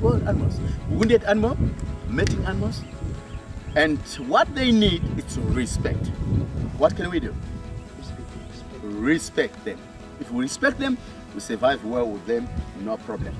wild animals, wounded animals, mating animals, and what they need is respect. What can we do? Respect them. If we respect them, we survive well with them, no problem.